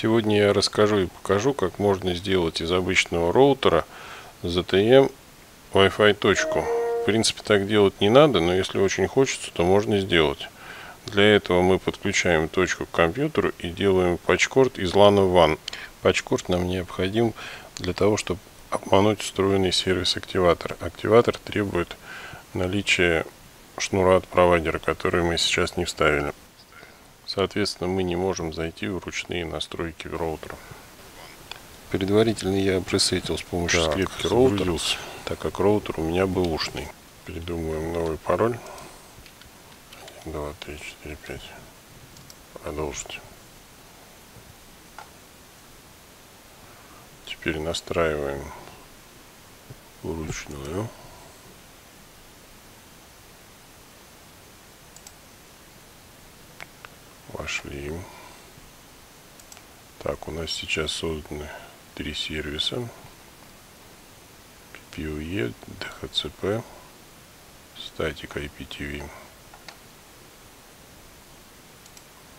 Сегодня я расскажу и покажу, как можно сделать из обычного роутера ZTM Wi-Fi точку. В принципе, так делать не надо, но если очень хочется, то можно сделать. Для этого мы подключаем точку к компьютеру и делаем патчкорд из LAN WAN. Патчкорд нам необходим для того, чтобы обмануть встроенный сервис активатор. Активатор требует наличия шнура от провайдера, который мы сейчас не вставили. Соответственно, мы не можем зайти в ручные настройки роутера. Предварительно я пресетил с помощью так, скрепки роутера, так как роутер у меня был ушный. Придумываем новый пароль. 1, 2, 3, 4, 5. Продолжить. Теперь настраиваем вручную. Вошли. Так, у нас сейчас созданы три сервиса. PPOE, DHCP, Static IPTV.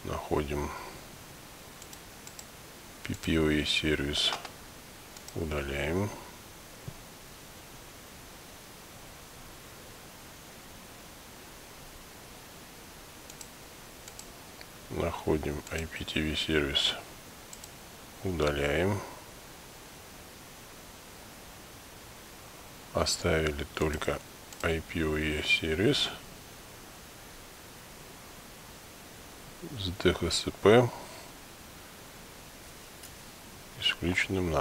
Находим PPOE сервис. Удаляем. Находим IPTV сервис, удаляем. Оставили только IPOE сервис. С DHCP и с включенным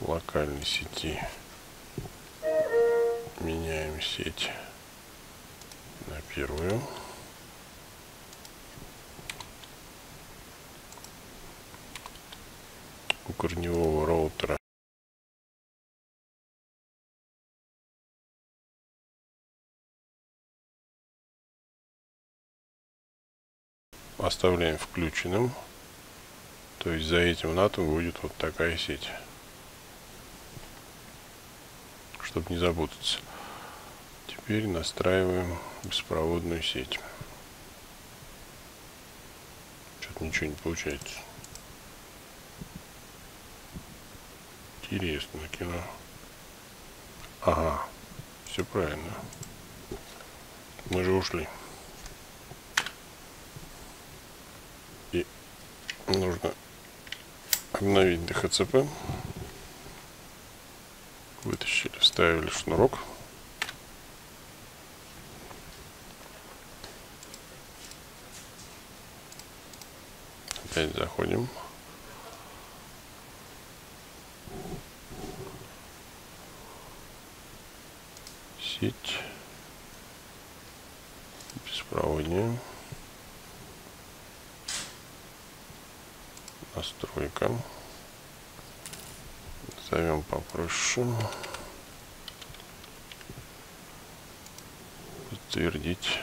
локальной сети сеть на первую. У корневого роутера оставляем включенным. То есть за этим натом будет вот такая сеть. Чтобы не запутаться. Теперь настраиваем беспроводную сеть. Что-то ничего не получается. Интересно, кино. Ага, все правильно. Мы же ушли. И нужно обновить DHCP. Вытащили, вставили шнурок. Опять заходим. Сеть. Беспроводнее. Настройка. Зовем попроще. Подтвердить.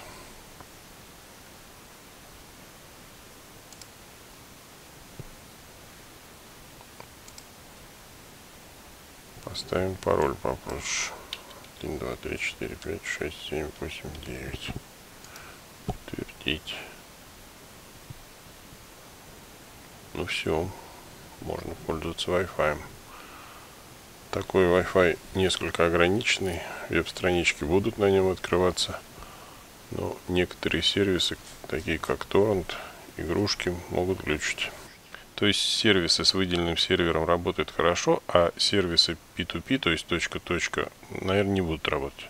Поставим пароль попроще. 1, 2, 3, 4, 5, 6, 7, 8, 9. Утвердить. Ну все, можно пользоваться Wi-Fi. Такой Wi-Fi несколько ограниченный. Веб-странички будут на нем открываться. Но некоторые сервисы, такие как Torrent, игрушки, могут глючить. То есть сервисы с выделенным сервером работают хорошо, а сервисы P2P, то есть точка-точка, наверное, не будут работать.